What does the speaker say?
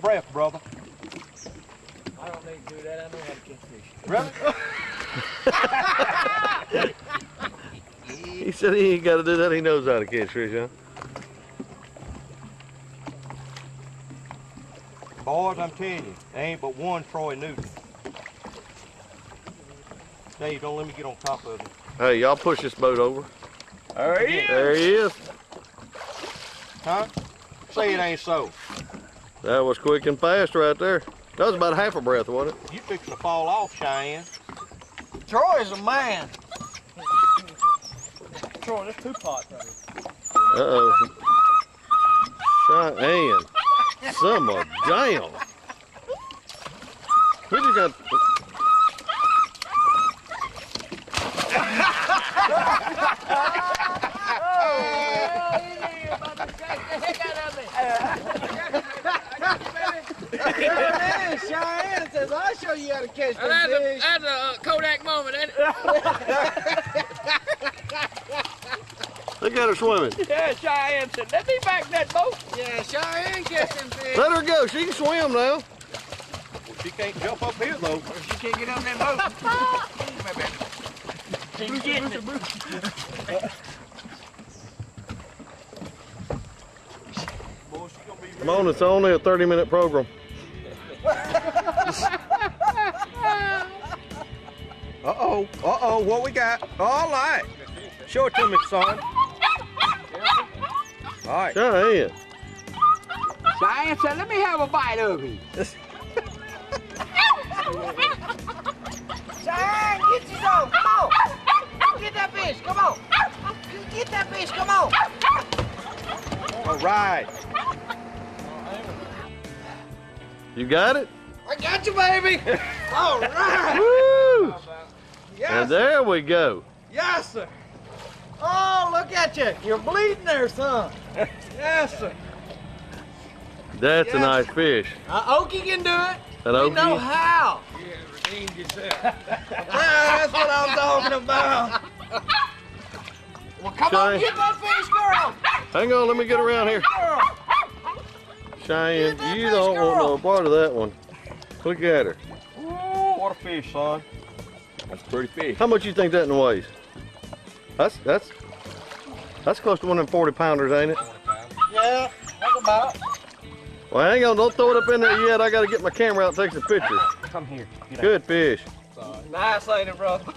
breath, brother. I don't need to do that. I know how to catch fish. Really? He said he ain't got to do that. He knows how to catch fish, huh? Boys, I'm telling you, there ain't but one Troy Newton. Dave, don't let me get on top of him. Hey, y'all push this boat over. There he is. There he is. Huh? Say it ain't so. That was quick and fast right there. That was about half a breath, wasn't it? You fixing to fall off, Cheyenne. Troy is a man. Troy, there's two pots right here. Uh-oh. Cheyenne. Some of damn. We just got... says, I'll show you how to catch Well, that's, the a, fish. that's a uh, Kodak moment, ain't it? Look at her swimming. Yeah, Cheyenne said, let me back that boat. Yeah, Cheyenne catching fish. Let her go. She can swim now. She can't jump up here, though. She can't get on that boat. She's getting it. Come on, it's only a 30 minute program. Uh-oh, uh-oh, what we got? All right. Show it to me, son. All right. Cheyenne. Cheyenne said, let me have a bite of it. Cheyenne, get you some. Come on. Get that fish. Come on. Get that fish. Come on. All right. You got it? I got you, baby. All right. Woo! Yes, And there we go. yes, sir. Oh, look at you. You're bleeding there, son. Yes, sir. That's a nice fish. Uh, Okie can do it. An we know okie? how. Yeah, redeemed yourself. that's what I'm talking about. Well, come on, Cheyenne. get that fish, girl. Hang on, let me get around here. Girl. Cheyenne, you fish, don't want no part of that one. Look at her. Ooh, what a fish, son. That's pretty fish. How much you think that one weighs? That's that's that's close to one of them 40 pounders, ain't it? Yeah, that's about. Well, hang on, don't throw it up in there yet. I gotta get my camera out and take some pictures. Come here. Get Good fish. Nice lady, brother.